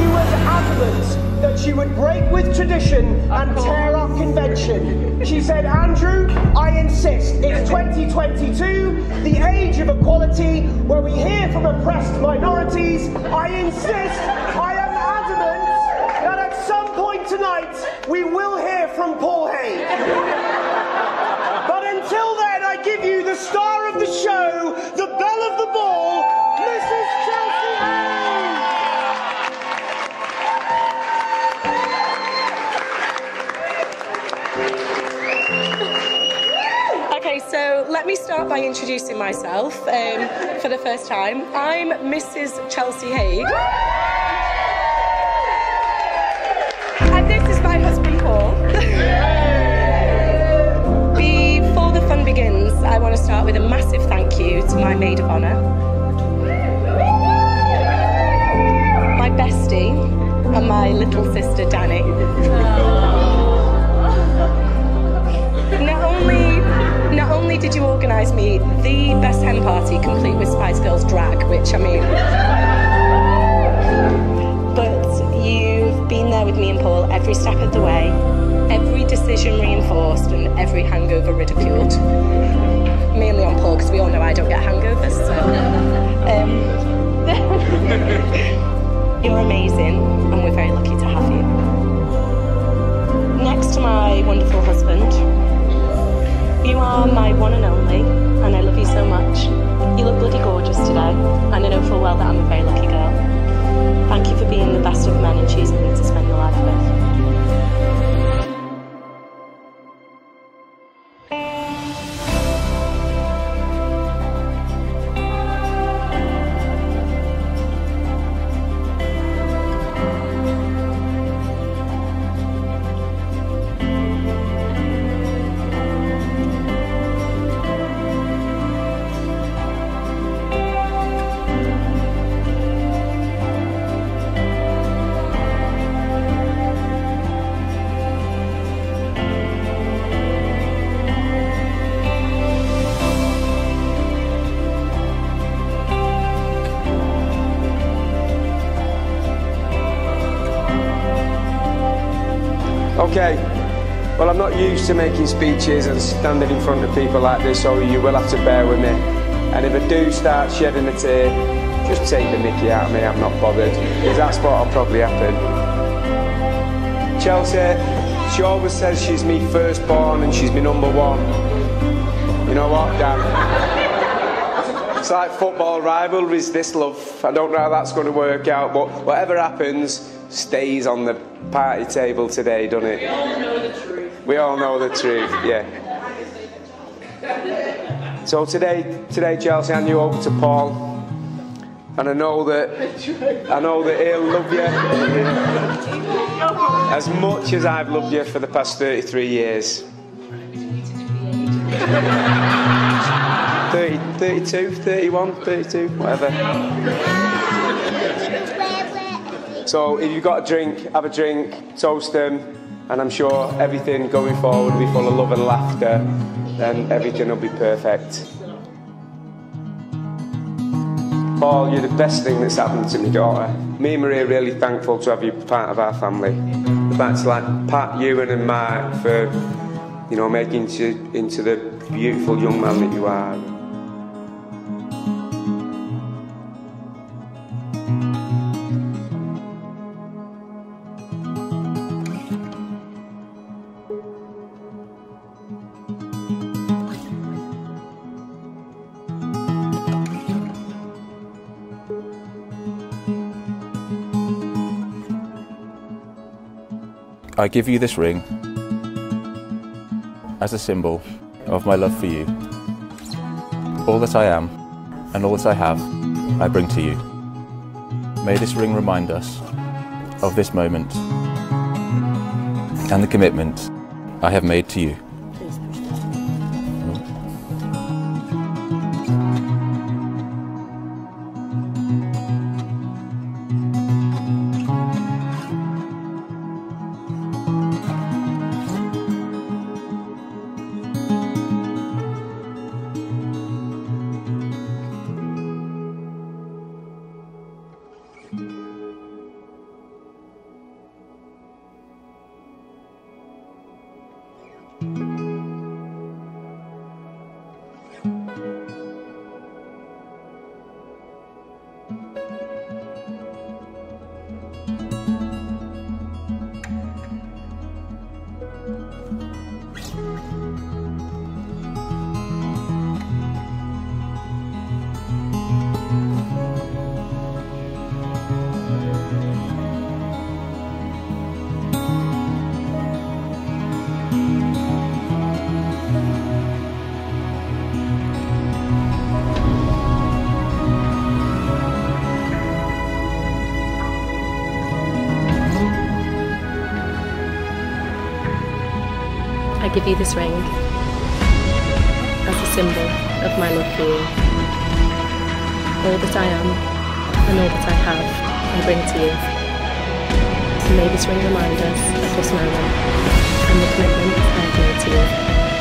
adamant that she would break with tradition and tear up convention. She said, Andrew, I insist. It's 2022, the age of equality, where we hear from oppressed minorities. I insist, I am adamant that at some point tonight we will hear from Paul start by introducing myself um, for the first time. I'm Mrs. Chelsea Haig. And this is my husband, Paul. Before the fun begins, I want to start with a massive thank you to my maid of honour, I mean, but you've been there with me and Paul every step of the way, every decision reinforced, and every hangover ridiculed. Okay. Well, I'm not used to making speeches and standing in front of people like this, so you will have to bear with me. And if I do start shedding a tear, just take the mickey out of me, I'm not bothered. Because that's what'll probably happen. Chelsea, she always says she's me firstborn and she's my number one. You know what, Dan? It's like football rivalries, this love. I don't know how that's going to work out, but whatever happens stays on the party table today, doesn't it? We all know the truth. We all know the truth, yeah. So today, today, Chelsea, I hand you over to Paul, and I know that I know that he'll love you as much as I've loved you for the past 33 years. 30, 32, 31, 32, whatever. So if you've got a drink, have a drink, toast them, and I'm sure everything going forward will be full of love and laughter, then everything will be perfect. Paul, you're the best thing that's happened to my daughter. Me and Maria are really thankful to have you part of our family. To like Pat, Ewan and Mark for, you know, making you into the beautiful young man that you are. I give you this ring as a symbol of my love for you. All that I am and all that I have, I bring to you. May this ring remind us of this moment and the commitment I have made to you. Give you this ring as a symbol of my love for you. All that I am and all that I have, I bring to you. And may this ring remind us of this moment and the commitment I've made to you.